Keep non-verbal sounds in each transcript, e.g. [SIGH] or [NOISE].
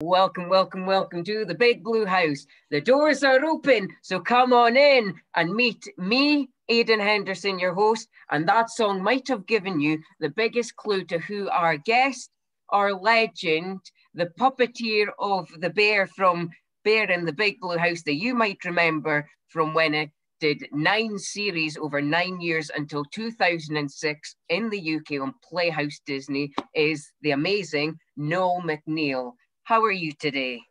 Welcome, welcome, welcome to the Big Blue House. The doors are open, so come on in and meet me, Aidan Henderson, your host. And that song might have given you the biggest clue to who our guest, our legend, the puppeteer of the bear from Bear in the Big Blue House that you might remember from when it did nine series over nine years until 2006 in the UK on Playhouse Disney is the amazing Noel MacNeal. How are you today?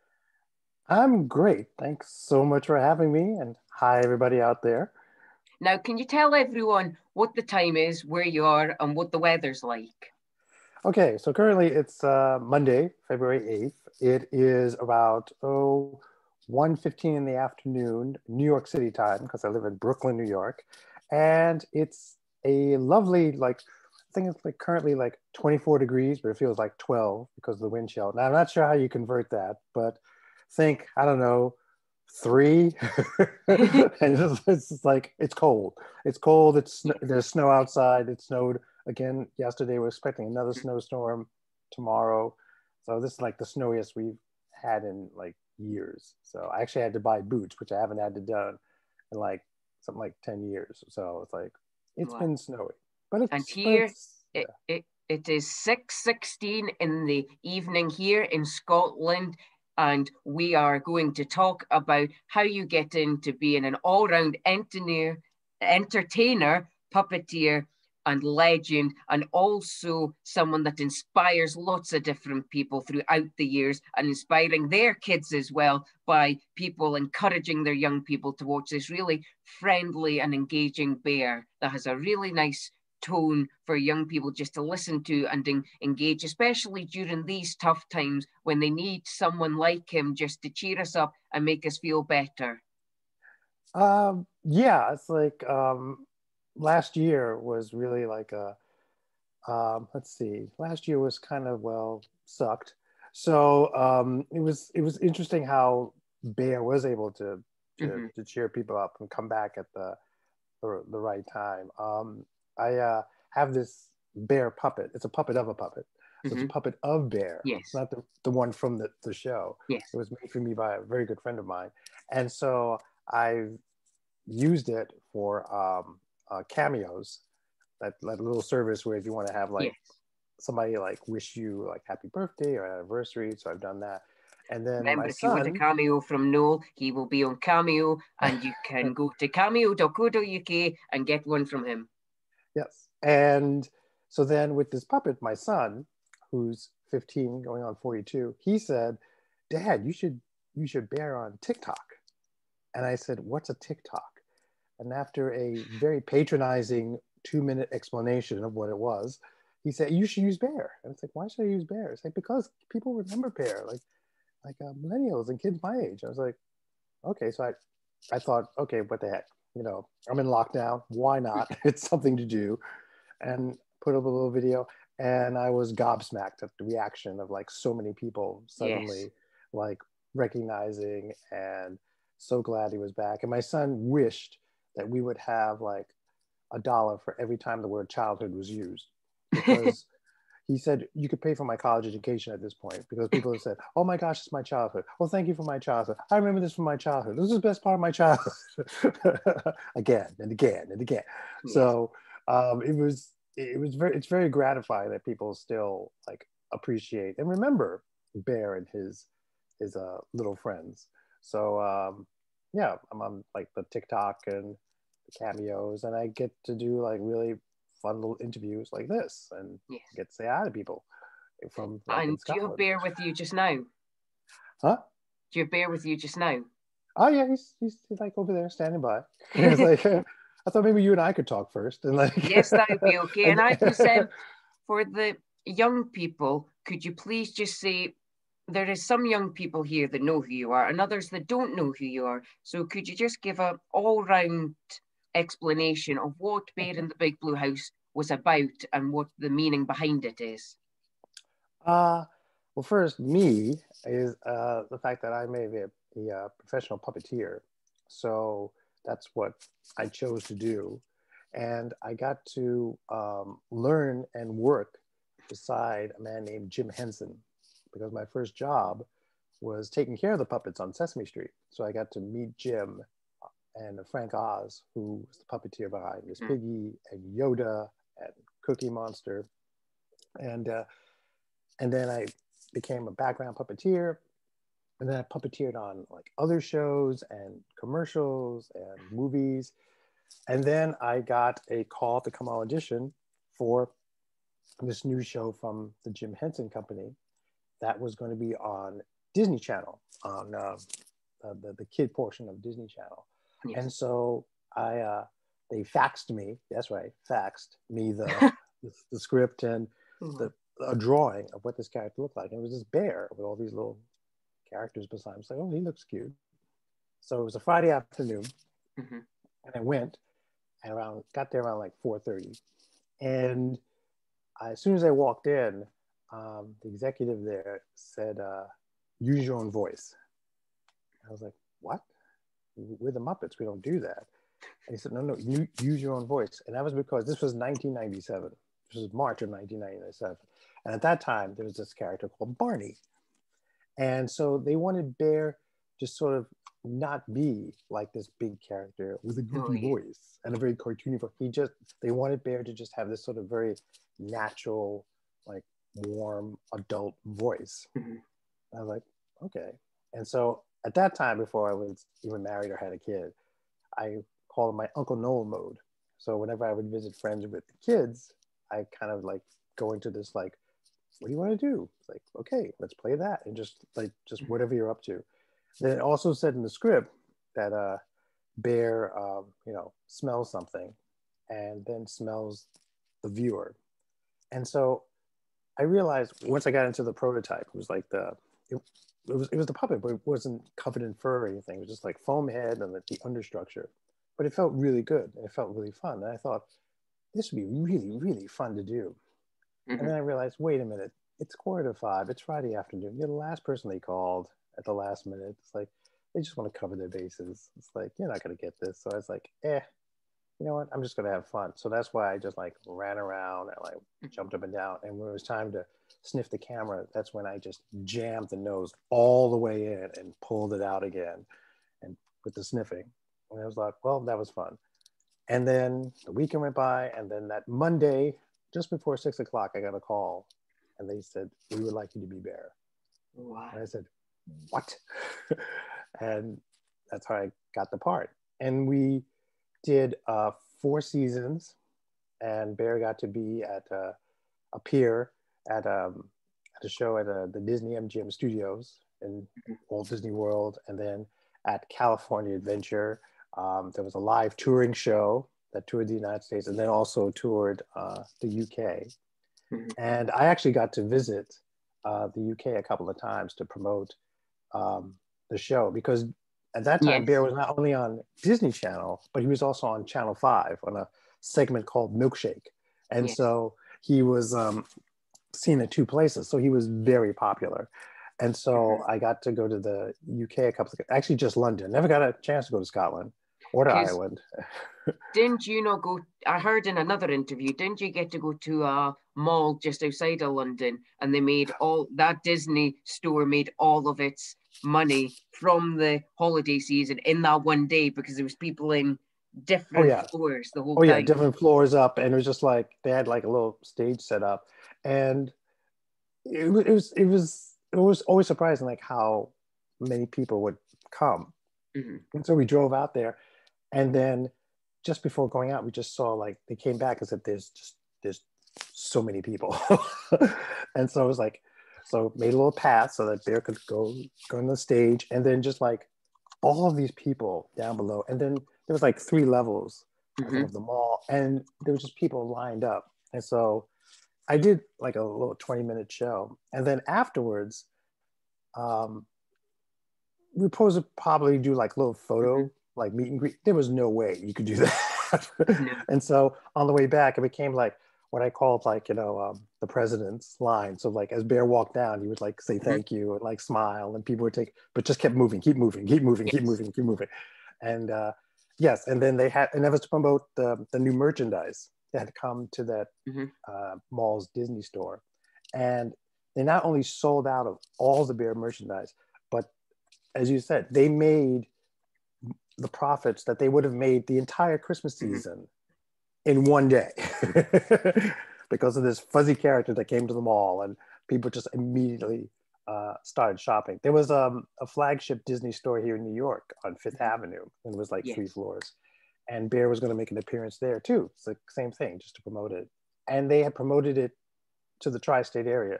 I'm great. Thanks so much for having me. And hi, everybody out there. Now, can you tell everyone what the time is, where you are, and what the weather's like? Okay, so currently it's uh, Monday, February 8th. It is about, oh, 1.15 in the afternoon, New York City time, because I live in Brooklyn, New York. And it's a lovely, like, Think it's like currently like 24 degrees, but it feels like 12 because of the wind chill. Now I'm not sure how you convert that, but think, I don't know, three. [LAUGHS] and it's, it's like, it's cold. It's cold. It's there's snow outside. It snowed again yesterday. We're expecting another mm-hmm. snowstorm tomorrow. So this is like the snowiest we've had in like years. So I actually had to buy boots, which I haven't had to done in like something like 10 years. So it's like, it's wow. been snowy. And here it, it, it is 6.16 in the evening here in Scotland. And we are going to talk about how you get into being an all-round entertainer, puppeteer, and legend, and also someone that inspires lots of different people throughout the years and inspiring their kids as well by people encouraging their young people to watch this really friendly and engaging bear that has a really nice tone for young people just to listen to and en- engage, especially during these tough times when they need someone like him just to cheer us up and make us feel better? Um, yeah, it's like um, last year was really like a, um, let's see, last year was kind of, well, sucked. So um, it was it was interesting how Bear was able to to, mm-hmm. to cheer people up and come back at the the, the right time. Um, I uh, have this bear puppet. It's a puppet of a puppet. mm-hmm. It's a puppet of Bear. Yes. It's not the, the one from the, the show. Yes. It was made for me by a very good friend of mine. And so I've used it for um, uh, cameos, that, that little service where if you want to have like yes. somebody like wish you like happy birthday or anniversary. So I've done that. And then remember, if son, you want a cameo from Noel, he will be on Cameo, and you [LAUGHS] can go to cameo.co.uk and get one from him. Yes. And so then with this puppet, my son, who's 15 going on 42, he said, Dad, you should you should bear on TikTok. And I said, What's a TikTok? And after a very patronizing two minute explanation of what it was, he said, You should use Bear. And it's like, Why should I use Bear? It's like, Because people remember Bear, like, like uh, millennials and kids my age. I was like, Okay. So I, I thought, Okay, what the heck? You know, I'm in lockdown. Why not? [LAUGHS] it's something to do. And put up a little video. And I was gobsmacked at the reaction of like so many people suddenly yes. like recognizing and so glad he was back. And my son wished that we would have like a dollar for every time the word childhood was used [LAUGHS] because he said you could pay for my college education at this point because people have said oh my gosh it's my childhood. Well thank you for my childhood. I remember this from my childhood. This is the best part of my childhood. [LAUGHS] Again and again and again. Yes. so um, it was it was very it's very gratifying that people still like appreciate and remember bear and his his uh, little friends. So um, yeah i'm on like the tiktok and the cameos and i get to do like really fun little interviews like this and yes. get to say hi to people from. Like, and do you have Bear with you just now? Huh? Do you have Bear with you just now? Oh yeah, he's he's, he's like over there standing by. [LAUGHS] [LAUGHS] He's like, [LAUGHS] I thought maybe you and I could talk first, and like. yes, that would be okay. And I just um, said, for the young people, could you please just say there is some young people here that know who you are and others that don't know who you are. So could you just give a all round explanation of what Bear in the Big Blue House was about and what the meaning behind it is? Uh, well, first, me is uh, the fact that I'm a, a, a professional puppeteer. So that's what I chose to do. And I got to um, learn and work beside a man named Jim Henson because my first job was taking care of the puppets on Sesame Street. So I got to meet Jim and Frank Oz, who was the puppeteer behind Miss Mm. Piggy and Yoda and Cookie Monster. And uh, and then I became a background puppeteer. And then I puppeteered on like other shows and commercials and movies. And then I got a call to come audition for this new show from the Jim Henson Company that was going to be on Disney Channel, on uh, uh, the, the kid portion of Disney Channel. Yes. And so I, uh, they faxed me, that's right, faxed me the, [LAUGHS] the, the script and the, a drawing of what this character looked like. And it was this bear with all these little characters beside him. It's like, oh, he looks cute. So it was a Friday afternoon, Mhm. and I went and around got there around like 4:30, and I, as soon as I walked in, um, the executive there said, uh, "Use your own voice." I was like, "What? We're the Muppets. We don't do that." And he said, "No, no, you use your own voice." And that was because this was 1997. This was March of 1997, and at that time there was this character called Barney, and so they wanted Bear to sort of not be like this big character with a goofy yeah. voice and a very cartoony voice. He just they wanted Bear to just have this sort of very natural, like warm adult voice. Mhm. I was like, okay. And so at that time, before I was even married or had a kid, I called my Uncle Noel mode. So whenever I would visit friends with the kids, I kind of like go into this like, what do you want to do? It's like, okay, let's play that, and just like just Mhm. whatever you're up to. Then it also said in the script that uh, Bear, um, you know, smells something, and then smells the viewer. And so I realized once I got into the prototype, it was like the it, it was it was the puppet, but it wasn't covered in fur or anything. It was just like foam head and the, the understructure. But it felt really good. It felt really fun. And I thought this would be really, really fun to do. Mhm. And then I realized, wait a minute, it's quarter to five. It's Friday afternoon. You're the last person they called at the last minute. It's like they just want to cover their bases. It's like you're not gonna get this. So I was like, eh, you know what? I'm just gonna have fun. So that's why I just like ran around and like mm-hmm. jumped up and down. And when it was time to sniff the camera, that's when I just jammed the nose all the way in and pulled it out again, and with the sniffing. And I was like, well, that was fun. And then the weekend went by, and then that Monday, just before six o'clock, I got a call, and they said we would like you to be Bear. Wow. And I said, what? [LAUGHS] and that's how I got the part. And we did uh, four seasons, and Bear got to be at uh, a pier at, um, at a show at uh, the Disney MGM Studios in Walt Disney World, and then at California Adventure. Um, there was a live touring show that toured the United States and then also toured uh, the UK. Mhm. And I actually got to visit uh, the UK a couple of times to promote um, the show because at that time Yes. Bear was not only on Disney Channel, but he was also on Channel 5 on a segment called Milkshake. And Yes. so he was um, seen in two places. So he was very popular. And so Mhm. I got to go to the UK a couple of actually just London. Never got a chance to go to Scotland or to Ireland. [LAUGHS] Didn't you not go? I heard in another interview, didn't you get to go to a mall just outside of London and they made all that Disney store made all of its money from the holiday season in that one day because there was people in different yeah. floors the whole Oh yeah, different floors up, and it was just like they had like a little stage set up, and it, wa- it was it was it was always surprising like how many people would come, Mhm. and so we drove out there, and then just before going out, we just saw like they came back and said there's just there's so many people, [LAUGHS] and so I was like so made a little path so that Bear could go go on the stage, and then just like all of these people down below, and then there was like three levels Mhm. of the mall, and there was just people lined up. And so I did like a little 20 minute show. And then afterwards, um, we were supposed to probably do like little photo, like meet and greet. There was no way you could do [LAUGHS] that. No. and so on the way back, it became like what I called like, you know, um, the president's line. So like as Bear walked down, he would like say thank you and like smile and people would take, but just kept moving, keep moving, keep moving, keep moving, keep moving. And uh, yes, and then they had, and that was to promote the, the new merchandise that had come to that Mhm. uh, mall's Disney store. And they not only sold out of all the Bear merchandise, but as you said, they made the profits that they would have made the entire Christmas Mhm. season in one day [LAUGHS] because of this fuzzy character that came to the mall and people just immediately uh, started shopping. There was um, a flagship Disney store here in New York on Fifth Avenue, and it was like three floors. And Bear was going to make an appearance there too. It's the same thing, just to promote it. And they had promoted it to the tri-state area,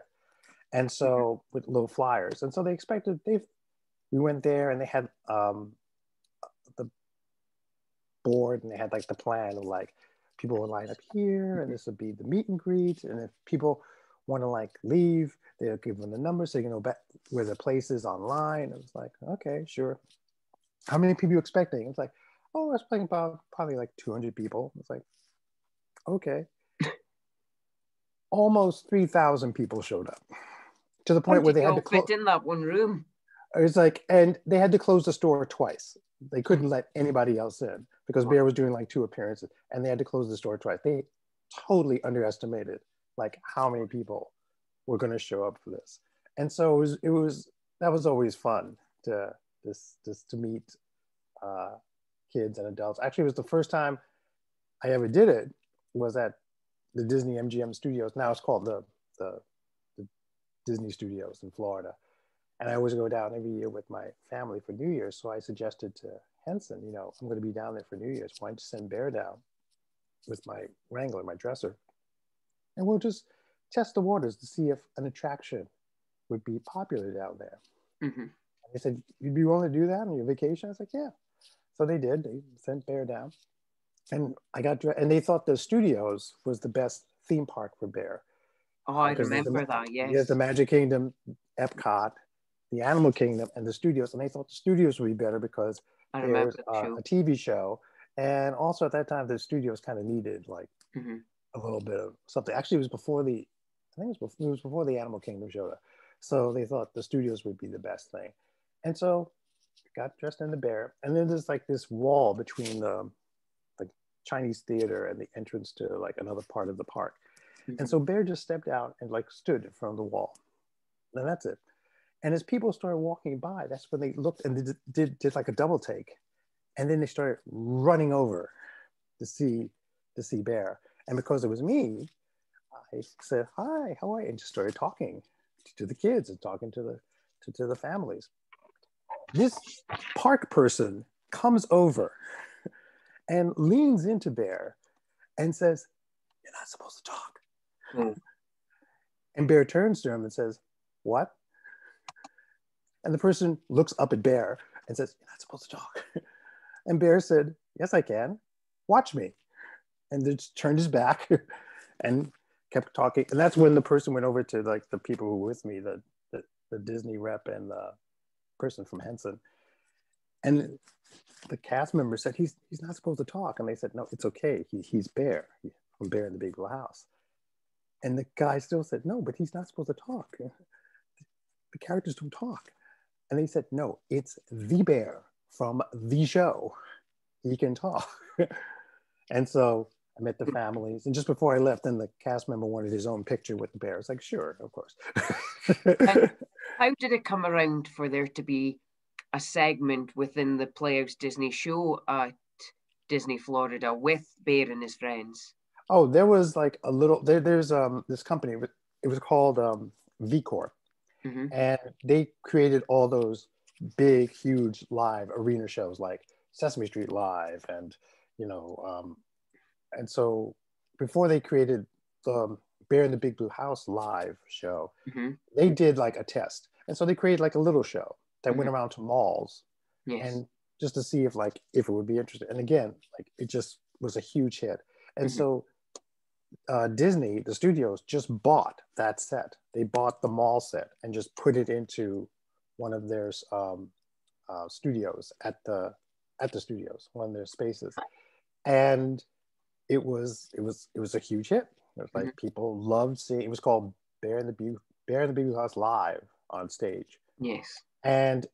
and so with little flyers. And so they expected they. We went there, and they had um, the board, and they had like the plan of like people would line up here, and this would be the meet and greet, and if people want to like leave, they'll give them the number so you can know back where the place is online. It was like, okay, sure. How many people you expecting? It's like, oh, I was expecting about probably like 200 people. It's like, okay. [LAUGHS] Almost 3,000 people showed up to the point where they had to close. fit in that one room. It was like, and they had to close the store twice. They couldn't let anybody else in because Bear was doing like two appearances, and they had to close the store twice. They totally underestimated like how many people were going to show up for this, and so it was. It was that was always fun to this just to meet uh, kids and adults. Actually, it was the first time I ever did it. Was at the Disney MGM Studios. Now it's called the the, the Disney Studios in Florida and I always go down every year with my family for New Year's. So I suggested to Henson, you know, I'm going to be down there for New Year's. Why don't you send Bear down with my Wrangler, my dresser, and we'll just test the waters to see if an attraction would be popular down there. hmm And they said, "You'd be willing to do that on your vacation?" I was like, "Yeah." So they did. They sent Bear down, and I got and they thought the studios was the best theme park for Bear. Oh, I there's the remember that. Yes. There's the Magic Kingdom, Epcot, the Animal Kingdom, and the studios. And they thought the studios would be better because remember there's uh, a TV show. And also at that time, the studios kind of needed like Mhm. a little bit of something. Actually, it was before the, I think it was before, it was before the Animal Kingdom showed up. So they thought the studios would be the best thing. And so got dressed in the bear. And then there's like this wall between the like Chinese theater and the entrance to like another part of the park. Mhm. And so Bear just stepped out and like stood in front of the wall. And that's it. And as people started walking by, that's when they looked and they did, did, did like a double take. And then they started running over to see to see Bear. And because it was me, I said, hi, how are you? And just started talking to the kids and talking to the to, to the families. This park person comes over [LAUGHS] and leans into Bear and says, You're not supposed to talk. Oh. And Bear turns to him and says, What? And the person looks up at Bear and says, You're not supposed to talk. [LAUGHS] And Bear said, Yes, I can. Watch me. And then turned his back [LAUGHS] and kept talking. And that's when the person went over to like the people who were with me, the, the, the Disney rep and the person from Henson. And the cast member said, he's, he's not supposed to talk. And they said, No, it's okay. He, he's Bear from Bear in the Big Blue House. And the guy still said, No, but he's not supposed to talk. [LAUGHS] The characters don't talk. And they said, No, it's the bear from the show. He can talk. [LAUGHS] and so I met the families. And just before I left, then the cast member wanted his own picture with the bear. I was like, Sure, of course. [LAUGHS] How did it come around for there to be a segment within the Playhouse Disney show at Disney Florida with Bear and his friends? oh, there was like a little, there, there's um, this company, it was called um, VEE Corp. hmm and they created all those big huge live arena shows like sesame street live and you know um, and so before they created the bear in the big blue house live show hmm they did like a test and so they created like a little show that went Mhm. around to malls Yes. and just to see if like if it would be interesting and again like it just was a huge hit and Mhm. so uh, disney the studios just bought that set. They bought the mall set and just put it into one of their um, uh, studios at the at the studios one of their spaces. And it was it was it was a huge hit. It was like people loved seeing it was called bear in the Beau bear in the Blue house live on stage. Yes. and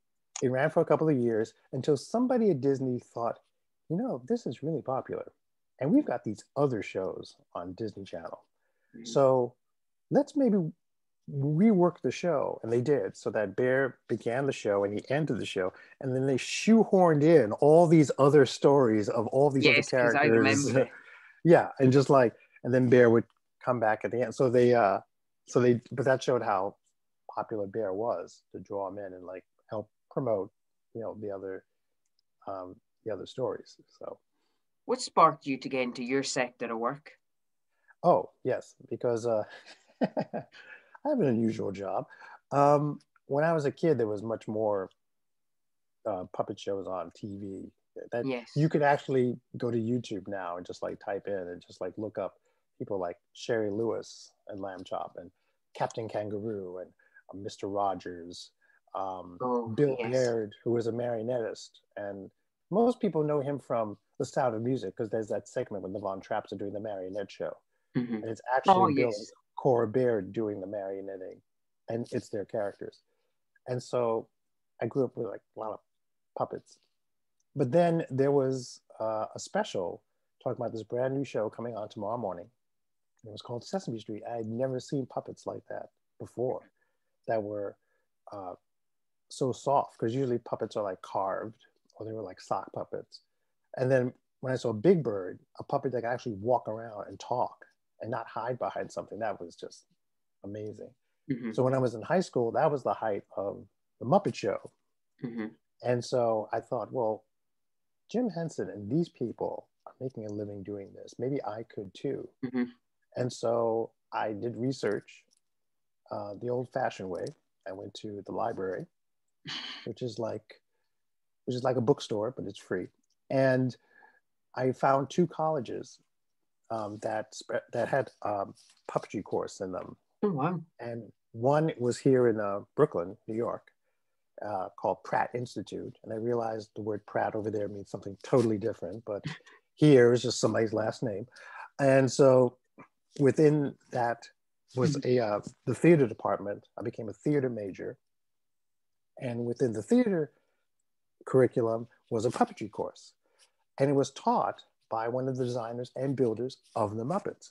it ran for a couple of years until somebody at Disney thought, you know, this is really popular. And we've got these other shows on Disney Channel. Mhm. So let's maybe rework the show, and they did, so that Bear began the show and he ended the show, and then they shoehorned in all these other stories of all these yes, other characters. [LAUGHS] Yeah, and just like, and then Bear would come back at the end. So they, uh, so they, but that showed how popular Bear was to draw him in and like help promote, you know, the other, um, the other stories. So, what sparked you to get into your sector of work? Oh yes, because uh, [LAUGHS] I have an unusual job. Um, when I was a kid, there was much more uh, puppet shows on TV. That yes. you could actually go to YouTube now and just like type in and just like look up people like Shari Lewis and Lamb Chop and Captain Kangaroo and uh, Mr. Rogers, um, oh, Bil yes. Baird, who was a marionettist, and most people know him from The Sound of Music because there's that segment when the Von Trapps are doing the marionette show, mm-hmm. and it's actually oh, Bil yes. Cora Baird doing the marionetting, and it's their characters. And so I grew up with like a lot of puppets. But then there was uh, a special talking about this brand new show coming on tomorrow morning. It was called Sesame Street. I had never seen puppets like that before that were uh, so soft because usually puppets are like carved or they were like sock puppets. And then when I saw a Big Bird, a puppet that could actually walk around and talk and not hide behind something, that was just amazing. Mm-hmm. So when I was in high school, that was the height of the Muppet Show. Mm-hmm. And so I thought, well, Jim Henson and these people are making a living doing this. Maybe I could too. Mm-hmm. And so I did research uh, the old fashioned way. I went to the library, which is like, which is like a bookstore, but it's free. And I found two colleges um, that that had um, puppetry course in them. Oh, wow. And one was here in uh, Brooklyn, New York, uh, called Pratt Institute. And I realized the word Pratt over there means something totally different, but [LAUGHS] here is just somebody's last name. And so within that was a uh, the theater department. I became a theater major. And within the theater curriculum was a puppetry course. And it was taught by one of the designers and builders of the Muppets.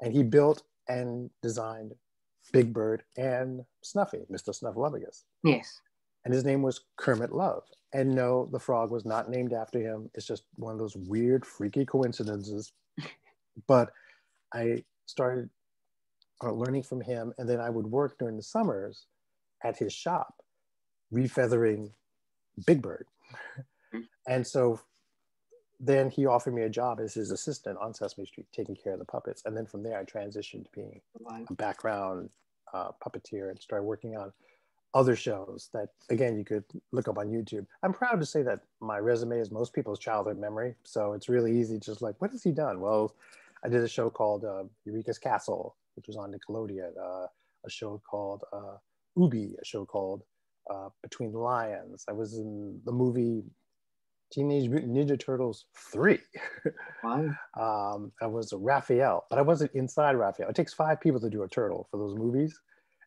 And he built and designed Big Bird and Snuffy, Mr. Snuffleupagus. Yes. And his name was Kermit Love. And no, the frog was not named after him. It's just one of those weird, freaky coincidences. [LAUGHS] but I started uh, learning from him, and then I would work during the summers at his shop, refeathering Big Bird. and so then he offered me a job as his assistant on Sesame Street, taking care of the puppets. And then from there, I transitioned to being a background uh, puppeteer and started working on other shows that, again, you could look up on YouTube. I'm proud to say that my resume is most people's childhood memory. So it's really easy, just like, what has he done? Well, I did a show called uh, Eureka's Castle, which was on Nickelodeon, uh, a show called uh, Oobi, a show called uh, Between Lions. I was in the movie Teenage Mutant Ninja Turtles 3. [LAUGHS] Wow. um, I was Raphael, but I wasn't inside Raphael. It takes five people to do a turtle for those movies.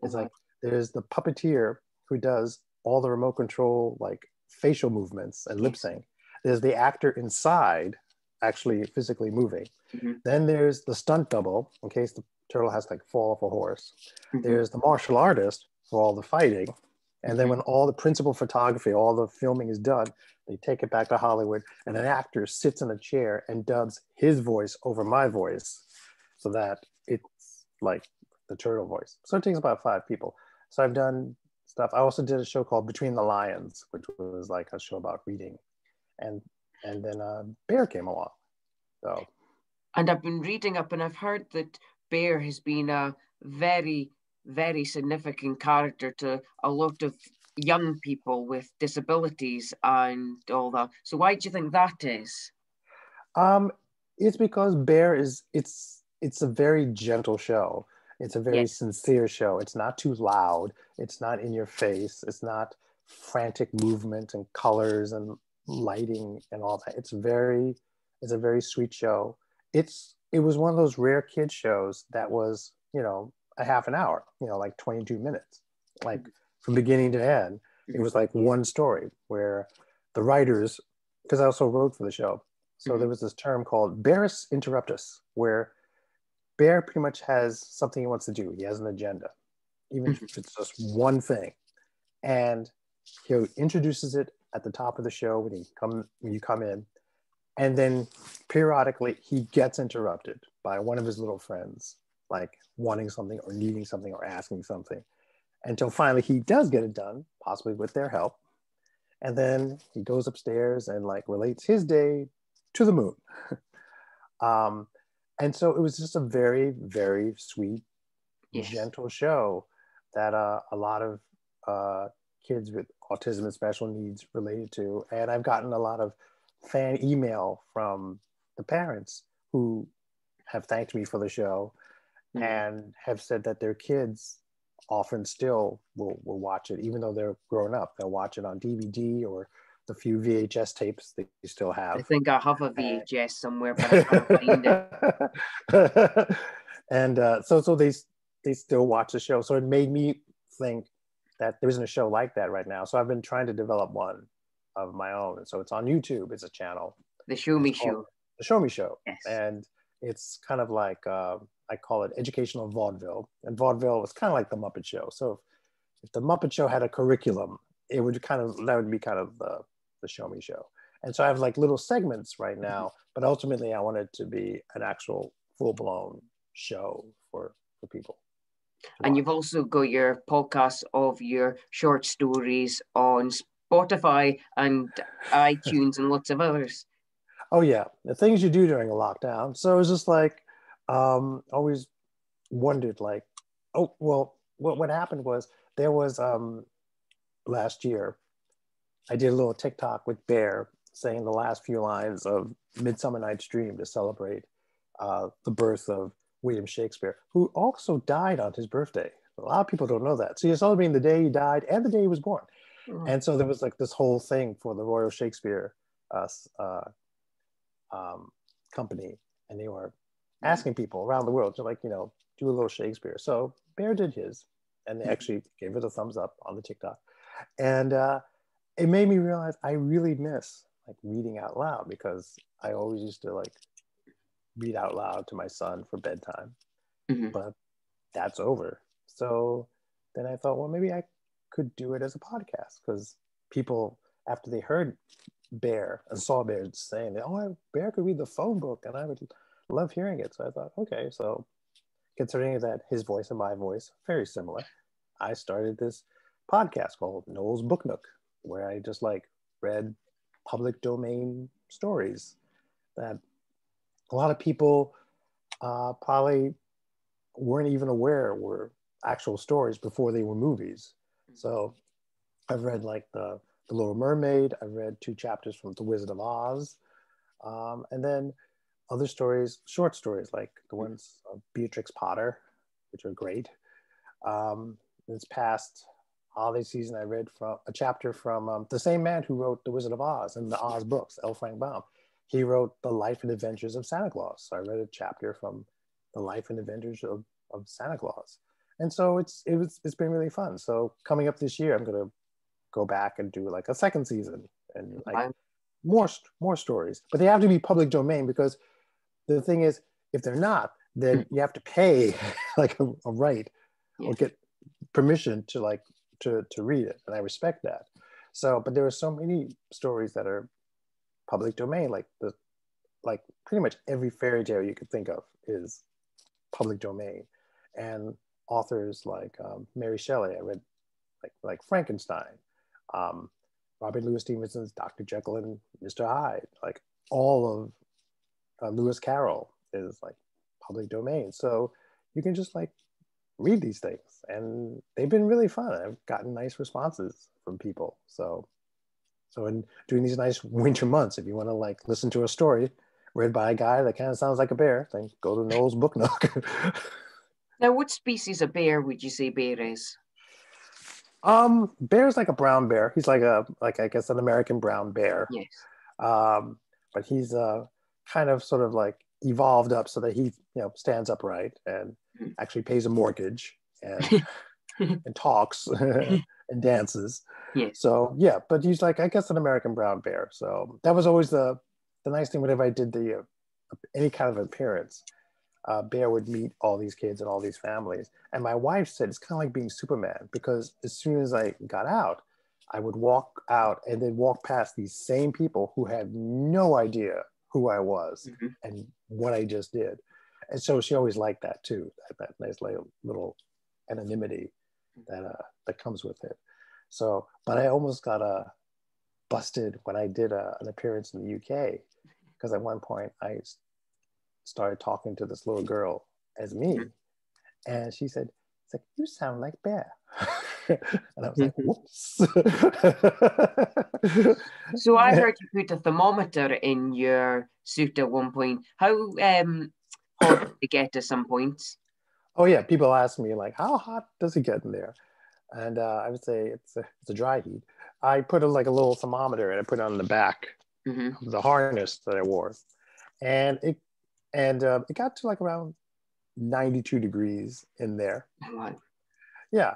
It's Mhm. like there's the puppeteer who does all the remote control, like facial movements and lip sync. There's the actor inside, actually physically moving. Mhm. Then there's the stunt double in case the turtle has to like fall off a horse. Mhm. There's the martial artist for all the fighting. And then Mhm. when all the principal photography, all the filming is done, they take it back to Hollywood and an actor sits in a chair and dubs his voice over my voice so that it's like the turtle voice. So it takes about five people. So I've done stuff. I also did a show called Between the Lions, which was like a show about reading. And and then uh, Bear came along. So And I've been reading up and I've heard that Bear has been a very, very significant character to a lot of young people with disabilities and all that. So why do you think that is? Um, it's because Bear is it's it's a very gentle show. It's a very Yes. sincere show. It's not too loud. It's not in your face. It's not frantic movement and colors and lighting and all that. It's very it's a very sweet show. It's it was one of those rare kid shows that was, you know, a half an hour, you know, like 22 minutes. Like from beginning to end it was like one story where the writers because i also wrote for the show so Mhm. there was this term called bearus interruptus where bear pretty much has something he wants to do he has an agenda even Mhm. if it's just one thing. And he introduces it at the top of the show when you come when you come in, and then periodically he gets interrupted by one of his little friends, like wanting something or needing something or asking something, until finally he does get it done, possibly with their help. And then he goes upstairs and like relates his day to the moon. [LAUGHS] um, and so it was just a very, very sweet, Yes. gentle show that uh, a lot of uh, kids with autism and special needs related to. And I've gotten a lot of fan email from the parents who have thanked me for the show Mhm. and have said that their kids often still will, will watch it, even though they're grown up. They'll watch it on DVD or the few VHS tapes that you still have. I think I have a VHS somewhere, but I can't find [LAUGHS] it. [LAUGHS] and uh, so so they they still watch the show. So it made me think that there isn't a show like that right now. So I've been trying to develop one of my own. And so it's on YouTube. It's a channel, The Show Me Show. the Show Me Show, Yes. and it's kind of like uh, I call it educational vaudeville. And vaudeville was kind of like the Muppet Show. So if the Muppet Show had a curriculum, it would kind of that would be kind of the the Show Me Show. And so I have like little segments right now, but ultimately I want it to be an actual full blown show for for people. And you've also got your podcast of your short stories on Spotify and [LAUGHS] iTunes and lots of others. Oh yeah, the things you do during a lockdown. So it was just like um always wondered like, oh well, what what happened was there was um last year I did a little TikTok with Bear saying the last few lines of Midsummer Night's Dream to celebrate uh, the birth of William Shakespeare, who also died on his birthday. A lot of people don't know that. So you're celebrating the day he died and the day he was born. Mm. And so there was like this whole thing for the Royal Shakespeare uh, uh, um, company, and they were asking people around the world to like you know do a little Shakespeare. So Bear did his, and they actually gave it a thumbs up on the TikTok, and uh, it made me realize I really miss like reading out loud because I always used to like read out loud to my son for bedtime, Mhm. but that's over. So then I thought, well, maybe I could do it as a podcast because people after they heard Bear and saw Bear saying, "Oh, Bear could read the phone book," and I would love hearing it. So I thought, okay, so considering that his voice and my voice very similar, I started this podcast called Noel's Book Nook, where I just like read public domain stories that a lot of people uh, probably weren't even aware were actual stories before they were movies. So I've read like the the Little Mermaid. I've read two chapters from The Wizard of Oz, um, and then other stories, short stories like the ones of Beatrix Potter, which are great. Um, this past holiday season, I read from a chapter from um, the same man who wrote The Wizard of Oz and the Oz books, L. Frank Baum. He wrote The Life and Adventures of Santa Claus. So I read a chapter from The Life and Adventures of, of Santa Claus. And so it's it was it's been really fun. So coming up this year, I'm gonna go back and do like a second season and like more more stories. But they have to be public domain because the thing is, if they're not, then you have to pay [LAUGHS] like a, a right Yeah. or get permission to like to to read it, and I respect that. So, but there are so many stories that are public domain, like the like pretty much every fairy tale you could think of is public domain, and authors like um, Mary Shelley, I read like like Frankenstein, um, Robert Louis Stevenson's Dr. Jekyll and Mr. Hyde, like all of uh, Lewis Carroll is like public domain. So you can just like read these things, and they've been really fun. I've gotten nice responses from people. So so in during these nice winter months, if you want to like listen to a story read by a guy that kind of sounds like a bear, then go to Noel's Book Nook. [LAUGHS] Now, what species of bear would you say bear is? um, bear's like a brown bear. He's like a like I guess an American brown bear. Yes. um, but he's uh, kind of sort of like evolved up so that he you know stands upright and Mhm. actually pays a mortgage and [LAUGHS] and talks [LAUGHS] and dances. Yes. So yeah, but he's like I guess an American brown bear. So that was always the the nice thing whenever I did the uh, any kind of appearance. uh, Bear would meet all these kids and all these families. And my wife said it's kind of like being Superman because as soon as I got out, I would walk out and then walk past these same people who had no idea who I was mm-hmm. and what I just did. And so she always liked that too, that, that nice little, little anonymity that uh, that comes with it. So, but I almost got uh, busted when I did a, uh, an appearance in the UK because at one point I started talking to this little girl as me, mm-hmm. and she said, "It's like you sound like Bear." [LAUGHS] [LAUGHS] and I was like, [LAUGHS] "Whoops!" [LAUGHS] so I heard you put a thermometer in your suit at one point. How um, hot did it get at some points? Oh yeah, people ask me like, "How hot does it get in there?" And uh, I would say it's a, it's a dry heat. I put a, like a little thermometer and I put it on the back mm-hmm. of the harness that I wore, and it and uh, it got to like around 92 degrees in there. Yeah,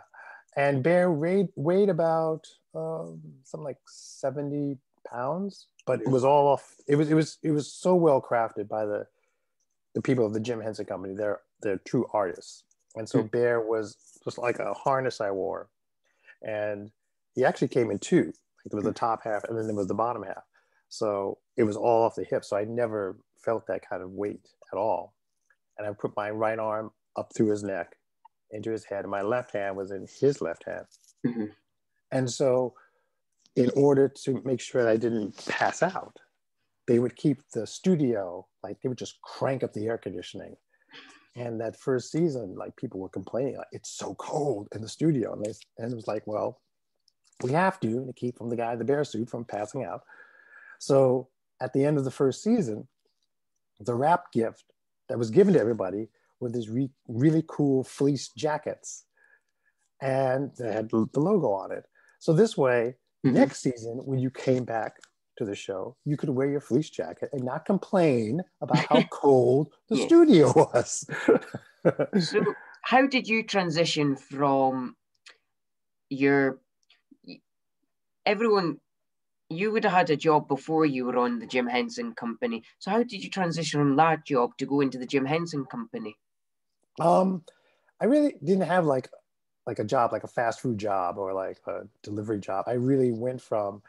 and Bear weighed weighed about um, something like 70 pounds, but it was all off. It was it was it was so well crafted by the the people of the Jim Henson Company. They're they're true artists, and so mm. Bear was just like a harness I wore, and he actually came in two. Like there was the top half, and then there was the bottom half. So it was all off the hip. So I never felt that kind of weight at all. And I put my right arm up through his neck into his head, and my left hand was in his left hand. Mm-hmm. And so, in order to make sure that I didn't pass out, they would keep the studio like they would just crank up the air conditioning. And that first season, like people were complaining, like it's so cold in the studio, and they and it was like, well, we have to to keep from the guy in the bear suit from passing out. So at the end of the first season, the wrap gift that was given to everybody were these re- really cool fleece jackets, and they had the logo on it. So this way, mm-hmm. next season when you came back to the show, you could wear your fleece jacket and not complain about how [LAUGHS] cold the yeah. studio was. so, [LAUGHS] how did you transition from your everyone you would have had a job before you were on the Jim Henson Company. So how did you transition from that job to go into the Jim Henson Company? Um, I really didn't have like like a job, like a fast food job or like a delivery job. I really went from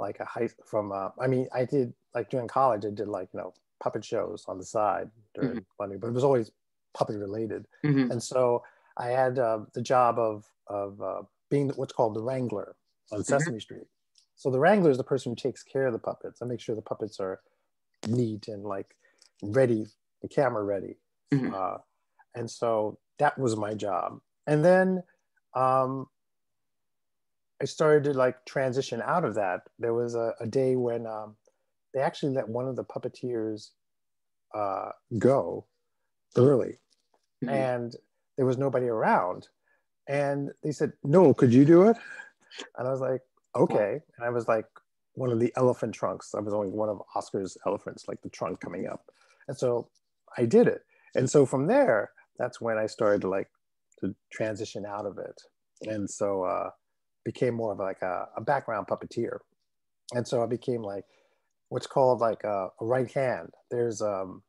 like a high from. Uh, I mean, I did like during college. I did like you know puppet shows on the side during mm-hmm. Monday, but it was always puppet related. Mm-hmm. And so I had uh, the job of of uh, being what's called the wrangler on mm-hmm. Sesame mm-hmm. Street. So the wrangler is the person who takes care of the puppets and make sure the puppets are neat and like ready, the camera ready. Mm-hmm. Uh, and so that was my job. And then um, I started to like transition out of that. There was a, a day when um, they actually let one of the puppeteers uh, go early, mm-hmm. and there was nobody around. And they said, "No, could you do it?" And I was like, okay. And I was like one of the elephant trunks. I was only one of Oscar's elephants, like the trunk coming up. And so I did it. And so from there, that's when I started to like to transition out of it. And so uh became more of like a, a background puppeteer. And so I became like what's called like a, a right hand. There's um,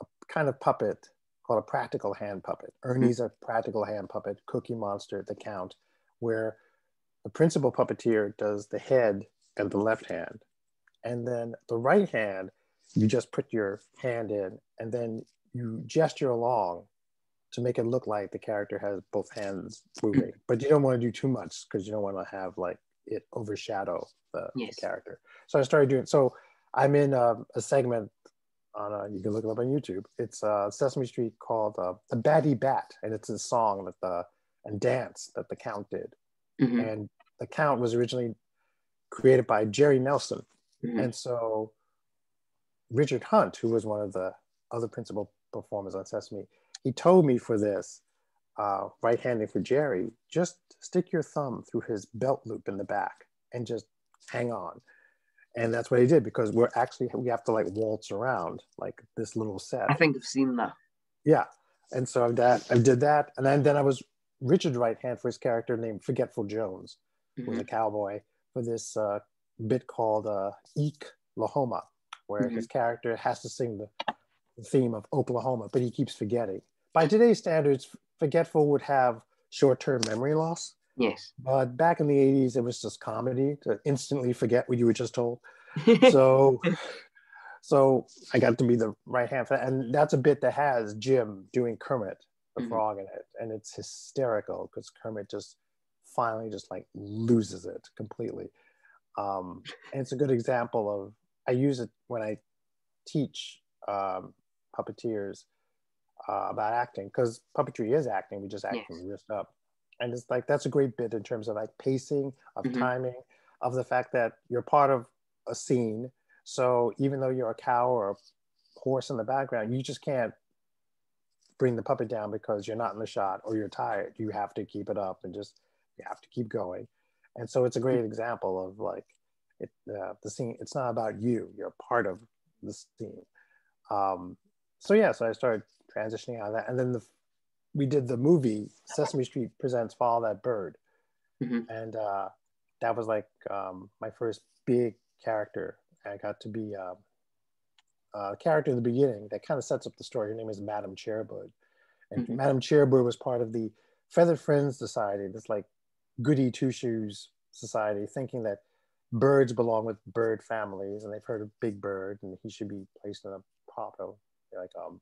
a kind of puppet called a practical hand puppet. Ernie's a practical hand puppet, Cookie Monster, the Count, where the principal puppeteer does the head and the left hand. And then the right hand, you just put your hand in and then you gesture along to make it look like the character has both hands moving. [CLEARS THROAT] But you don't want to do too much because you don't want to have like it overshadow the, yes. the, character. So I started doing, so I'm in a, a segment on, a, you can look it up on YouTube. It's uh, Sesame Street called uh, The Batty Bat. And it's a song that the, and dance that the Count did. Mm-hmm. And account was originally created by Jerry Nelson. Mm-hmm. And so Richard Hunt, who was one of the other principal performers on Sesame, he told me for this, uh, right handing for Jerry, just stick your thumb through his belt loop in the back and just hang on. And that's what he did because we're actually, we have to like waltz around like this little set. I think I've seen that. Yeah. And so I did, I did that. And then, then I was Richard's right hand for his character named Forgetful Jones mm-hmm. was a cowboy for this uh, bit called uh, Eek Lahoma, where mm-hmm. his character has to sing the theme of Oklahoma, but he keeps forgetting. By today's standards, forgetful would have short-term memory loss. Yes. But back in the 80s, it was just comedy to instantly forget what you were just told. [LAUGHS] So so I got to be the right hand for that. And that's a bit that has Jim doing Kermit the mm-hmm. Frog in it. And it's hysterical because Kermit just finally just like loses it completely. Um, and it's a good example of, I use it when I teach um, puppeteers uh, about acting because puppetry is acting. We just act yes. from the wrist up. And it's like, that's a great bit in terms of like pacing, of mm-hmm. timing, of the fact that you're part of a scene. So even though you're a cow or a horse in the background, you just can't bring the puppet down because you're not in the shot or you're tired. You have to keep it up and just, you have to keep going. And so it's a great example of like, it, uh, the scene, it's not about you, you're part of the scene. Um, so yeah, so I started transitioning out of that. And then the, we did the movie Sesame Street Presents Follow That Bird. Mm-hmm. And uh, that was like um, my first big character. I got to be uh, a character in the beginning that kind of sets up the story. Her name is Madame Chairbird. And mm-hmm. Madame Chairbird was part of the Feather Friends Society, this like goody two shoes society, thinking that birds belong with bird families. And they've heard of Big Bird and he should be placed in a proper like um,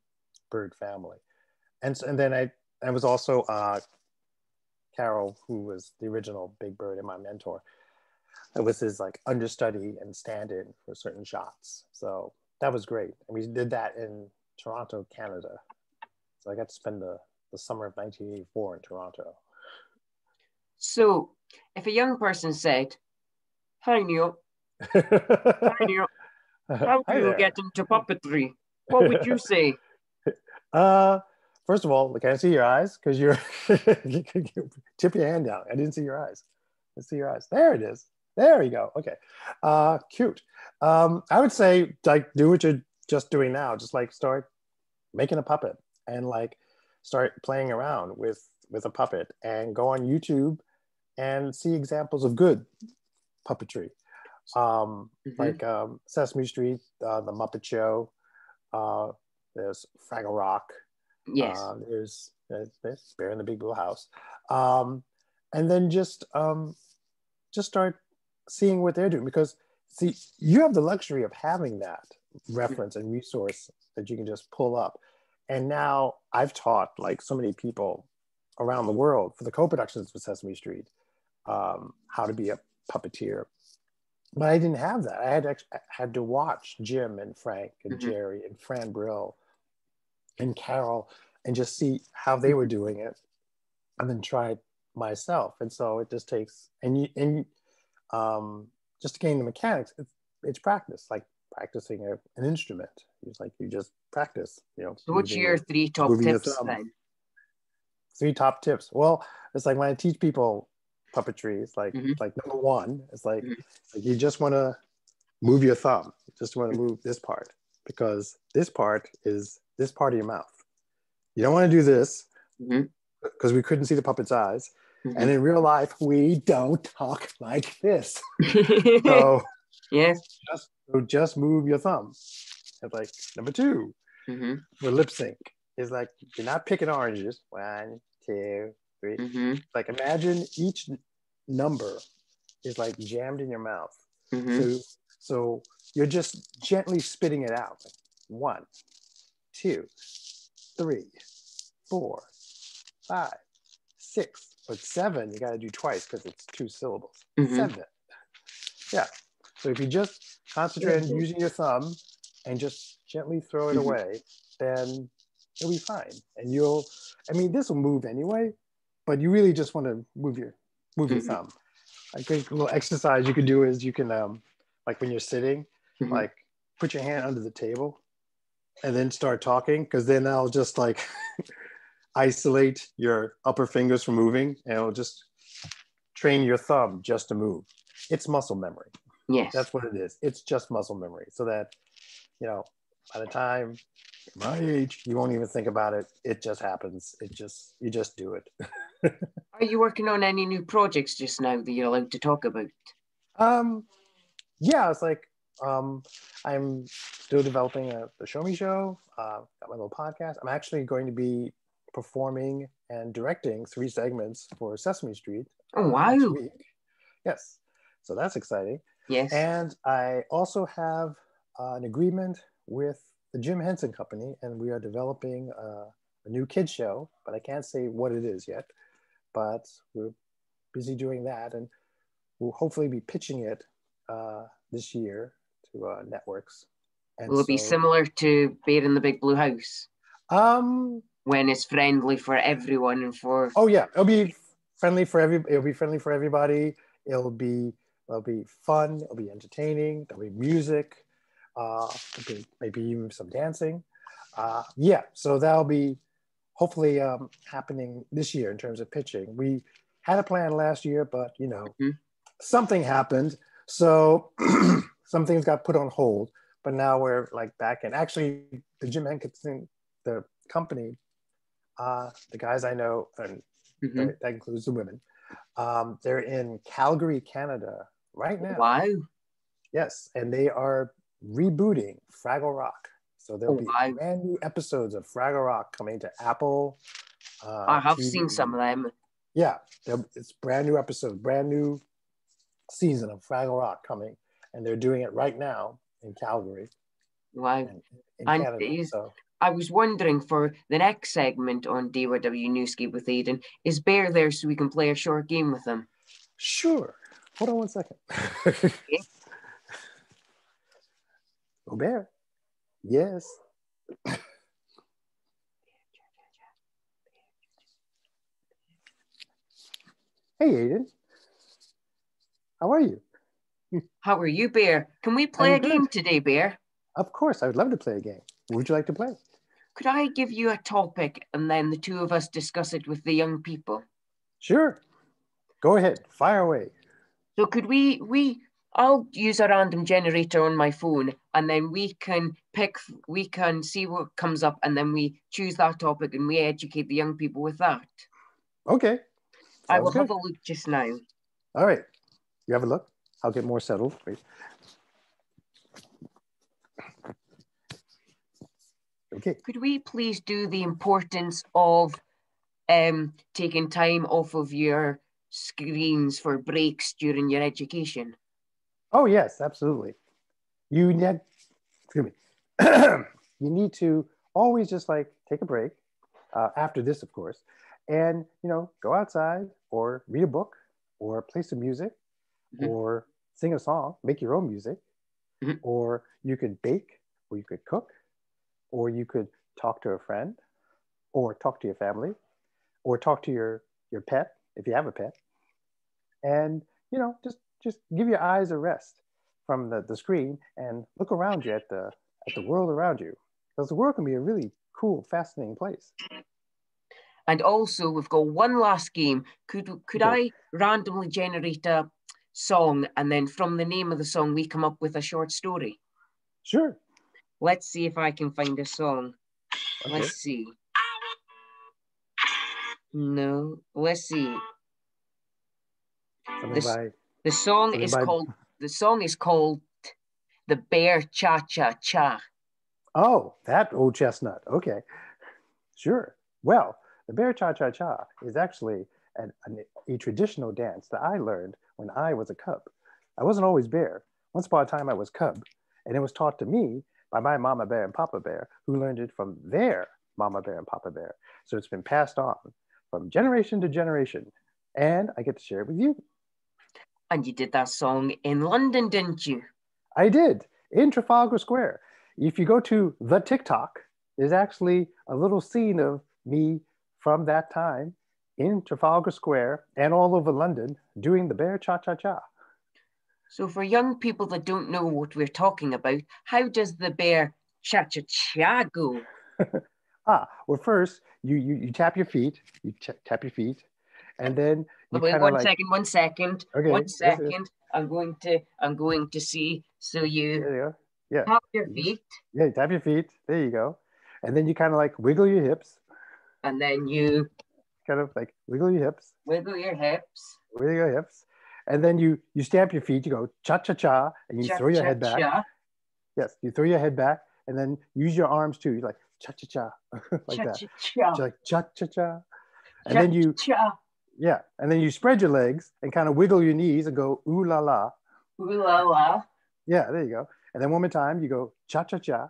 bird family. And, and then I, I was also uh, Caroll, who was the original Big Bird and my mentor. It was his like understudy and stand-in for certain shots. So that was great. And we did that in Toronto, Canada. So I got to spend the, the summer of 1984 in Toronto. So if a young person said, Hi Neil, [LAUGHS] Hi Neil, [LAUGHS] how do you get into puppetry? What would you say? [LAUGHS] Uh, first of all, can I see your eyes? Because you're [LAUGHS] tip your hand down. I didn't see your eyes. Let's see your eyes. There it is. There you go. Okay. Uh, cute. Um, I would say like do what you're just doing now. Just like start making a puppet and like start playing around with with a puppet and go on YouTube and see examples of good puppetry. Um, mm-hmm. Like um, Sesame Street, uh, The Muppet Show, uh, there's Fraggle Rock. Yes. Uh, there's, there's Bear in the Big Blue House. Um, and then just um, just start seeing what they're doing because see you have the luxury of having that reference and resource that you can just pull up and now i've taught like so many people around the world for the co-productions with sesame street um, how to be a puppeteer but i didn't have that i had to, I had to watch jim and frank and mm-hmm. jerry and fran brill and caroll and just see how they were doing it and then try it myself and so it just takes and you and um, just to gain the mechanics, it's, it's practice, like practicing a, an instrument. It's like you just practice, you know. So what's your three top tips then? Three top tips. Well, it's like when I teach people puppetry, it's like mm-hmm. like number one, it's like, mm-hmm. like you just want to move your thumb. You just want to move this part because this part is this part of your mouth. You don't want to do this because mm-hmm. we couldn't see the puppet's eyes. Mm-hmm. And in real life, we don't talk like this. [LAUGHS] so yes, just so just move your thumb. It's like number 2 mm-hmm. for lip sync is like you're not picking oranges. One, two, three. Mm-hmm. Like imagine each number is like jammed in your mouth. Mm-hmm. So, so you're just gently spitting it out. Like one, two, three, four, five, six, but seven, you got to do twice because it's two syllables. Mm-hmm. Seven. Yeah. So if you just concentrate on using your thumb and just gently throw it mm-hmm. away, then it'll be fine. And you'll, I mean, this will move anyway, but you really just want to move your move your mm-hmm. thumb. I think a little exercise you can do is you can, um, like when you're sitting, mm-hmm. like put your hand under the table and then start talking because then I'll just like [LAUGHS] isolate your upper fingers from moving and it'll just train your thumb just to move. It's muscle memory. Yes. That's what it is. It's just muscle memory. So that, you know, by the time my age, you won't even think about it. It just happens. It just, you just do it. [LAUGHS] Are you working on any new projects just now that you're allowed to talk about? Um, yeah, it's like Um, I'm still developing a, the Show Me Show. Uh, got my little podcast. I'm actually going to be performing and directing three segments for Sesame Street. Oh wow! Yes, so that's exciting. Yes. And I also have uh, an agreement with the Jim Henson Company, and we are developing uh, a new kids show, but I can't say what it is yet. But we're busy doing that, and we'll hopefully be pitching it uh, this year to uh, networks. And Will it so, be similar to Bear in the Big Blue House? Um, when it's friendly for everyone and for oh yeah, it'll be friendly for every. It'll be friendly for everybody. It'll be it'll be fun. It'll be entertaining. There'll be music. Uh, maybe, maybe even some dancing. Uh, yeah, so that'll be hopefully um, happening this year in terms of pitching. We had a plan last year, but you know, mm-hmm. something happened. So [CLEARS THROAT] some things got put on hold, but now we're like back And Actually, the Jim Henson, the company, uh, the guys I know, and mm-hmm. that includes the women, um, they're in Calgary, Canada right now. Wow. Yes, and they are rebooting Fraggle Rock. So there'll oh, be wow. brand new episodes of Fraggle Rock coming to Apple. Uh, I have TV. seen some of them. Yeah, it's brand new episodes, brand new season of Fraggle Rock coming, and they're doing it right now in Calgary. Wow. In, in and Canada, is, so. I was wondering for the next segment on DYW Newsscape with Aidan, is Bear there so we can play a short game with him? Sure. Hold on one second. [LAUGHS] Oh, Yes. hey, Aidan. How are you? How are you, Bear? Can we play I'm a good. game today, Bear? Of course, I would love to play a game. What would you like to play? Could I give you a topic and then the two of us discuss it with the young people? Sure. Go ahead, fire away. So could we we I'll use a random generator on my phone and then we can pick we can see what comes up and then we choose that topic and we educate the young people with that. Okay. Sounds I will good. have a look just now. All right. You have a look? I'll get more settled. Wait. Okay. Could we please do the importance of um, taking time off of your screens for breaks during your education? Oh yes, absolutely. You need, excuse me, [CLEARS THROAT] you need to always just like take a break uh, after this, of course, and you know go outside or read a book or play some music mm-hmm. or sing a song, make your own music, mm-hmm. or you could bake or you could cook or you could talk to a friend or talk to your family or talk to your your pet if you have a pet and you know just just give your eyes a rest from the, the screen and look around you at the at the world around you because the world can be a really cool fascinating place and also we've got one last game could could okay. i randomly generate a song and then from the name of the song we come up with a short story sure Let's see if I can find a song. Okay. Let's see. No, let's see. The, the song is called the song is called The Bear Cha Cha Cha. Oh, that old chestnut. Okay. Sure. Well, the Bear Cha Cha Cha is actually an, an, a traditional dance that I learned when I was a cub. I wasn't always bear. Once upon a time, I was cub, and it was taught to me by my mama bear and papa bear, who learned it from their mama bear and papa bear. So it's been passed on from generation to generation. And I get to share it with you. And you did that song in London, didn't you? I did, in Trafalgar Square. If you go to the TikTok, there's actually a little scene of me from that time in Trafalgar Square and all over London doing the bear cha cha cha. So for young people that don't know what we're talking about, how does the bear cha-cha-cha go? [LAUGHS] ah, well, first you, you you tap your feet, you ch- tap your feet, and then you wait one like... second, one second, okay, one second. I'm going to I'm going to see. So you, there you go. yeah, tap your feet. Yeah, tap your feet. There you go, and then you kind of like wiggle your hips, and then you kind of like wiggle your hips, wiggle your hips, wiggle your hips, and then you you stamp your feet. You go cha cha cha, and you Cha, throw your cha, head back. cha. Yes, you throw your head back, and then use your arms too. You're like cha cha cha, like that. cha, cha. Cha cha cha, and then you cha. Yeah, and then you spread your legs and kind of wiggle your knees and go ooh la la. Ooh la la. Yeah, there you go. And then one more time, you go cha cha cha,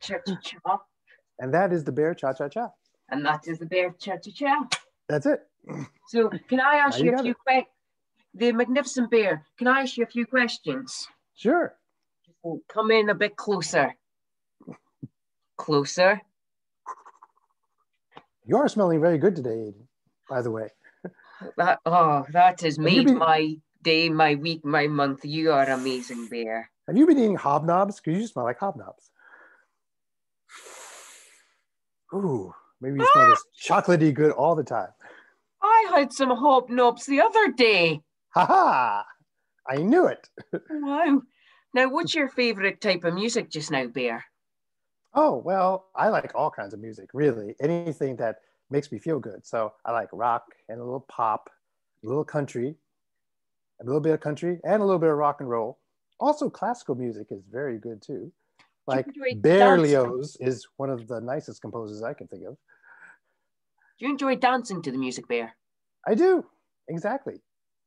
Cha, cha, cha. [LAUGHS] and that is the bear cha cha cha. And that is the bear cha cha cha. That's it. So can I ask Now you you a few questions? The magnificent bear, can I ask you a few questions? Sure. Come in a bit closer. Closer. You are smelling very good today, Aidan, by the way. That oh, that has made been- my day, my week, my month. You are amazing, bear. Have you been eating hobnobs? Because you smell like hobnobs. Ooh, maybe you smell this ah! chocolatey good all the time. I had some hobnobs the other day. Ha ha! I knew it. Wow. Now, what's your favorite type of music just now, Bear? Oh, well, I like all kinds of music, really. Anything that makes me feel good. So I like rock and a little pop, a little country, a little bit of country, and a little bit of rock and roll. Also, classical music is very good too. Like Berlioz is one of the nicest composers I can think of. Do you enjoy dancing to the music, Bear? I do, exactly.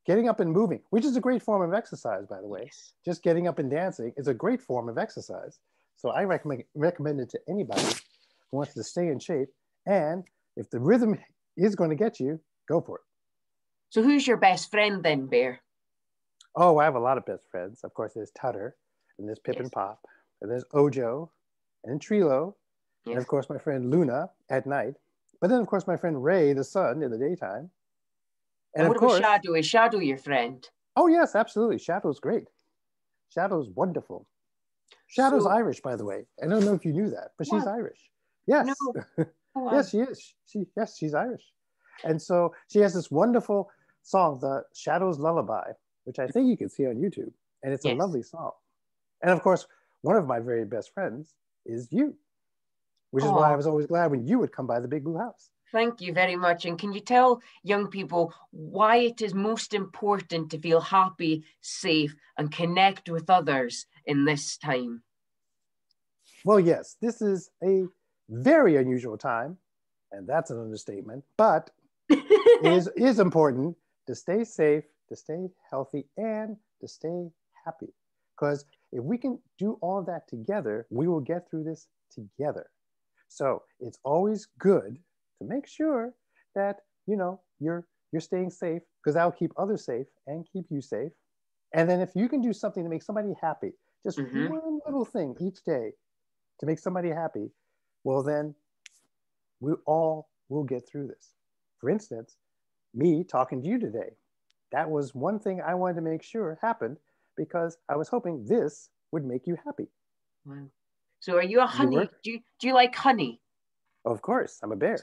Getting up and moving, which is a great form of exercise, by the way. Yes. Just getting up and dancing is a great form of exercise. So I recommend, recommend it to anybody who wants to stay in shape. And if the rhythm is going to get you, go for it. So, who's your best friend then, Bear? Oh, I have a lot of best friends. Of course, there's Tutter, and there's Pip Yes. and Pop, and there's Ojo, and Treelo, and of course, my friend Luna at night. But then, of course, my friend Ray, the sun, in the daytime. And, And what of course, about Shadow? Is Shadow your friend? oh yes, absolutely. Shadow's great. Shadow's wonderful. Shadow's So- Irish, by the way. I don't know if you knew that, but she's Irish. Yes. No. [LAUGHS] Oh, yes, she is. She yes, she's Irish. And so she has this wonderful song, the Shadows Lullaby, which I think you can see on YouTube. And it's a lovely song. And of course, one of my very best friends is you, which is why I was always glad when you would come by the Big Blue House. Thank you very much. And can you tell young people why it is most important to feel happy, safe, and connect with others in this time? Well, yes, this is a very unusual time, and that's an understatement, but it [LAUGHS] is, is important to stay safe, to stay healthy, and to stay happy. Because if we can do all of that together, we will get through this together. So it's always good to make sure that you know you're you're staying safe because that'll keep others safe and keep you safe. And then if you can do something to make somebody happy, just Mhm. one little thing each day to make somebody happy, well then we all will get through this. For instance, me talking to you today. That was one thing I wanted to make sure happened because I was hoping this would make you happy. Wow. So are you a honey? work? Do you, do you like honey? Of course, I'm a bear.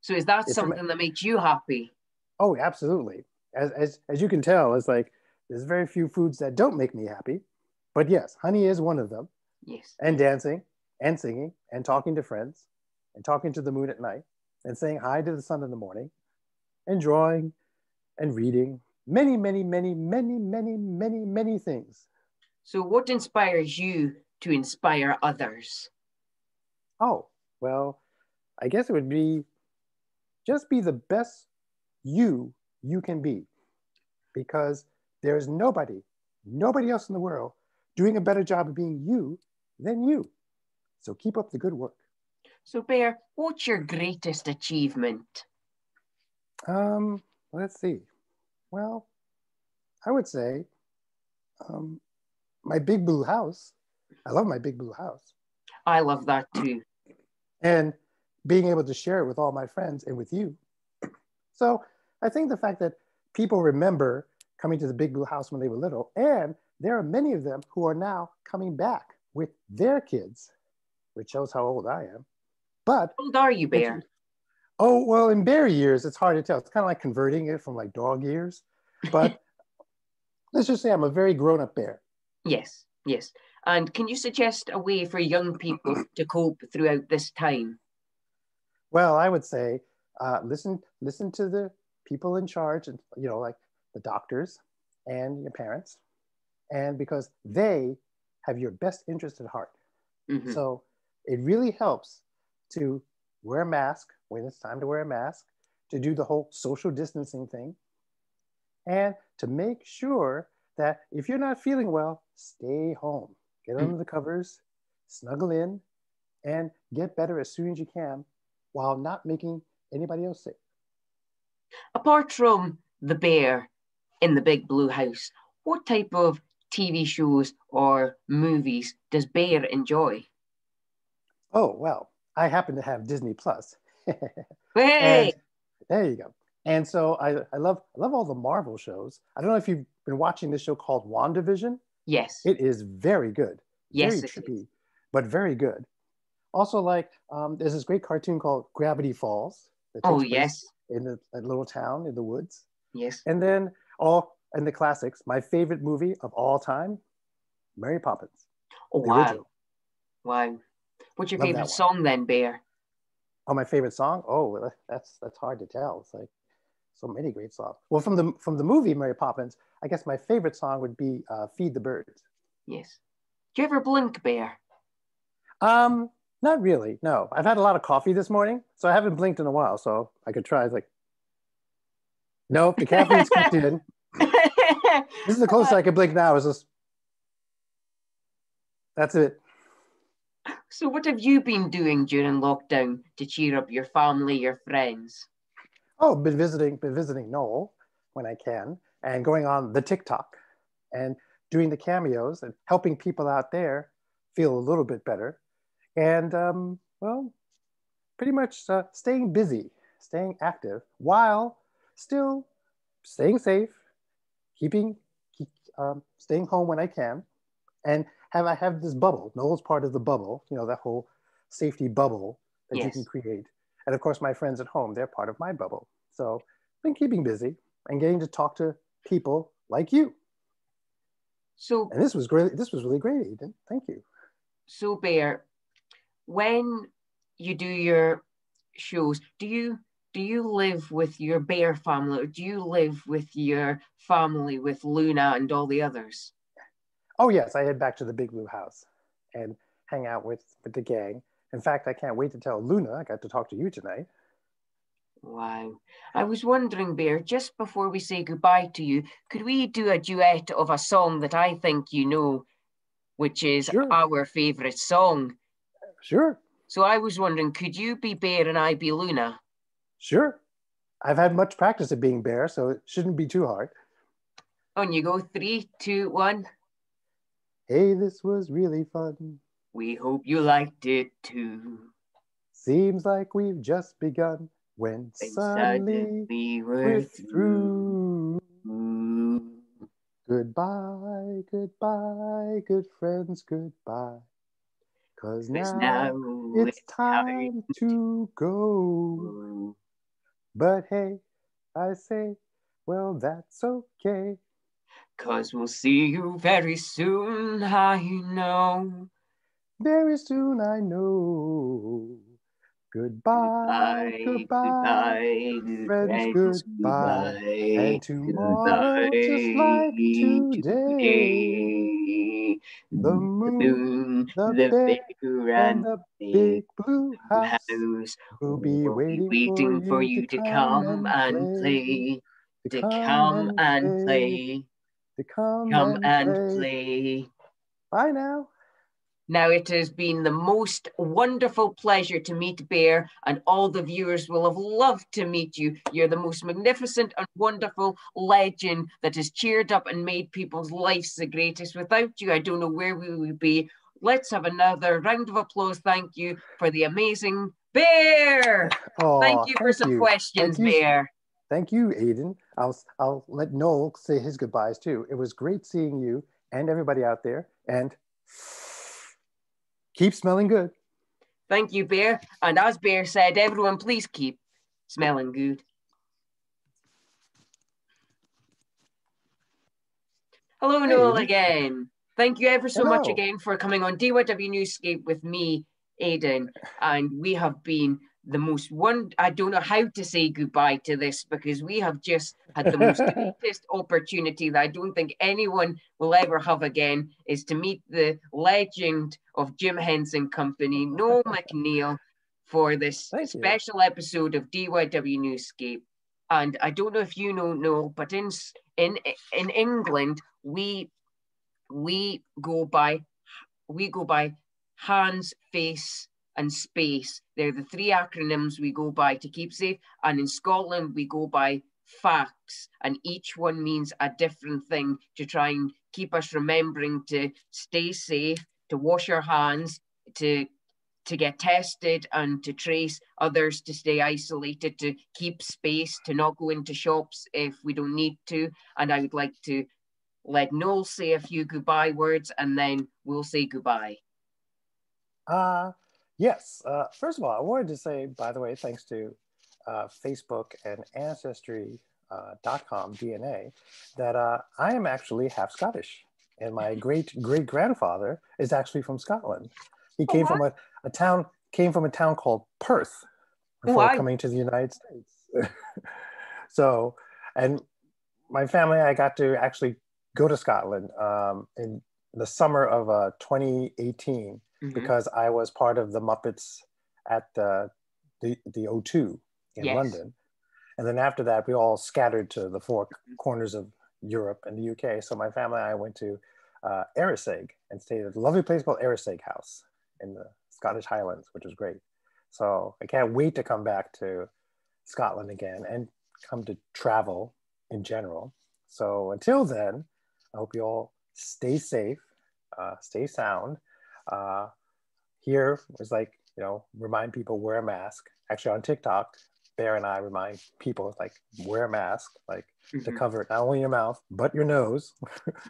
So is that It's a- something that makes you happy? Oh, absolutely. As, as, as you can tell, it's like there's very few foods that don't make me happy. But yes, honey is one of them. Yes. And dancing and singing and talking to friends and talking to the moon at night and saying hi to the sun in the morning and drawing and reading. Many, many, many, many, many, many, many things. So what inspires you to inspire others? Oh, well, I guess it would be just be the best you you can be because there is nobody, nobody else in the world doing a better job of being you than you. So keep up the good work. So Bear, what's your greatest achievement? Um, let's see. Well, I would say um, my big blue house. I love my big blue house. I love that too. and being able to share it with all my friends and with you. [CLEARS THROAT] So I think the fact that people remember coming to the Big Blue House when they were little, and there are many of them who are now coming back with their kids, which shows how old I am. But How old are you, Bear? oh well, in bear years, it's hard to tell. It's kind of like converting it from like dog years. But [LAUGHS] let's just say I'm a very grown-up bear. Yes, yes. And can you suggest a way for young people [CLEARS THROAT] to cope throughout this time? Well, I would say uh, listen listen to the people in charge, and you know, like the doctors and your parents, and because they have your best interest at heart. Mm-hmm. So it really helps to wear a mask when it's time to wear a mask, to do the whole social distancing thing, and to make sure that if you're not feeling well, stay home, get mm. under the covers, snuggle in, and get better as soon as you can while not making anybody else sick. Apart from the bear in the big blue house, what type of TV shows or movies does Bear enjoy? Oh, well, I happen to have Disney Plus. [LAUGHS] hey! there you go. And so I, I love I love all the Marvel shows. I don't know if you've been watching this show called WandaVision. Yes. It is very good. Yes. Very trippy, but very good. Also, like um, there's this great cartoon called Gravity Falls. Oh yes. In the, a little town in the woods. Yes. And then all and the classics. My favorite movie of all time, Mary Poppins. Oh wow! Original. Wow. What's your Love favorite song then, Bear? Oh, my favorite song? Oh, that's that's hard to tell. It's like so many great songs. Well, from the from the movie Mary Poppins, I guess my favorite song would be uh, "Feed the Birds." Yes. Do you ever blink, Bear? Um, not really. No, I've had a lot of coffee this morning, so I haven't blinked in a while. So I could try. It's like, nope, the caffeine's kicked in. [LAUGHS] this is the closest I can blink now. Is this? That's it. So, what have you been doing during lockdown to cheer up your family, your friends? Oh, been visiting, been visiting Noel when I can, and going on the TikTok, and doing the cameos and helping people out there feel a little bit better, and um, well, pretty much uh, staying busy, staying active while still staying safe, keeping, keep, um, staying home when I can, and have I have this bubble. Noel's part of the bubble, you know, that whole safety bubble that yes. you can create. And of course, my friends at home, they're part of my bubble. So I've been keeping busy and getting to talk to people like you. So and this was great. This was really great, Aidan. Thank you. So Bear, when you do your shows, do you do you live with your bear family or do you live with your family with Luna and all the others? Oh yes, I head back to the Big Blue House and hang out with, with the gang. In fact, I can't wait to tell Luna I got to talk to you tonight. Wow. I was wondering, Bear, just before we say goodbye to you, could we do a duet of a song that I think you know, which is sure. our favourite song? Sure. So I was wondering, could you be Bear and I be Luna? Sure. I've had much practice at being Bear, so it shouldn't be too hard. On you go, three, two, one. Hey, this was really fun. We hope you liked it too. Seems like we've just begun when suddenly, suddenly we're, through. through. Goodbye, goodbye, good friends, goodbye. Cause now, now it's time to go. But hey, I say, well, that's okay. Cause we'll see you very soon, I know. Very soon, I know. Goodbye, goodbye, goodbye friends, goodbye. goodbye. And tomorrow, goodbye. just like today, the moon, the, the big and the big blue house will be waiting, waiting for, you for you to come and play. To come and play. To come, come and play. Bye now. Now, it has been the most wonderful pleasure to meet Bear, and all the viewers will have loved to meet you. You're the most magnificent and wonderful legend that has cheered up and made people's lives the greatest. Without you, I don't know where we would be. Let's have another round of applause. Thank you for the amazing Bear. Oh, thank you thank for some you. questions, Bear. Thank you, Aidan. I'll, I'll let Noel say his goodbyes too. It was great seeing you and everybody out there. And keep smelling good. Thank you, Bear. And as Bear said, everyone please keep smelling good. Hello, hey. Noel again. Thank you ever so Hello. much again for coming on DYW Newsscape with me, Aidan. And we have been the most one I don't know how to say goodbye to this because we have just had the most [LAUGHS] greatest opportunity that I don't think anyone will ever have again is to meet the legend of Jim Henson Company, Noel [LAUGHS] MacNeal, for this special episode of DYW Newsscape. And I don't know if you know Noel, but in in in England we we go by we go by hands, face, and space. They're the three acronyms we go by to keep safe. And in Scotland, we go by facts, and each one means a different thing to try and keep us remembering to stay safe, to wash our hands, to to get tested and to trace others to stay isolated to keep space to not go into shops if we don't need to and i would like to let noel say a few goodbye words and then we'll say goodbye uh Yes. Uh, first of all, I wanted to say, by the way, thanks to uh, Facebook and Ancestry.com uh, DNA, that uh, I am actually half Scottish. And my great great grandfather is actually from Scotland. He oh, came from a, a town came from a town called Perth before oh, coming to the United States. [LAUGHS] so, and my family, I got to actually go to Scotland um, in the summer of uh, 2018 mm-hmm. because I was part of the Muppets at the the, the O2 in yes. London. And then after that, we all scattered to the four corners of Europe and the UK. So my family and I went to uh, Arisaig and stayed at a lovely place called Arisaig House in the Scottish Highlands, which was great. So I can't wait to come back to Scotland again and come to travel in general. So until then, I hope you all stay safe, uh, stay sound, uh, here is like, you know, remind people wear a mask. Actually, on TikTok, Bear and I remind people like wear a mask, like mm-hmm. to cover not only your mouth but your nose.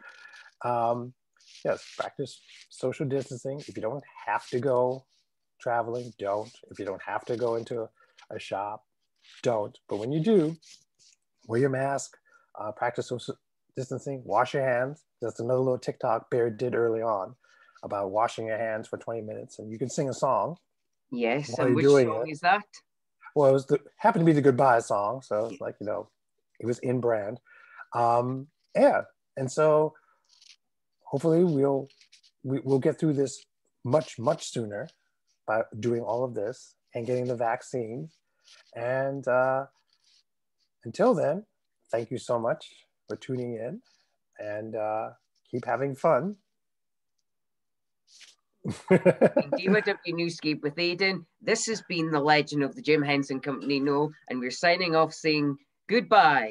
[LAUGHS] um, yes, practice social distancing. If you don't have to go traveling, don't. If you don't have to go into a shop, don't. But when you do, wear your mask, uh, practice social distancing, wash your hands. That's another little TikTok Bear did early on about washing your hands for 20 minutes and you can sing a song. Yes, and which song it. is that? Well, it was the happened to be the goodbye song, so it's like you know, it was in brand. Um, yeah, and so hopefully we'll we, will we will get through this much much sooner by doing all of this and getting the vaccine. And uh, until then, thank you so much for tuning in, and uh, keep having fun DYW [LAUGHS] Newsscape with Aidan. This has been the legend of the Jim Henson Company, No, and we're signing off saying goodbye.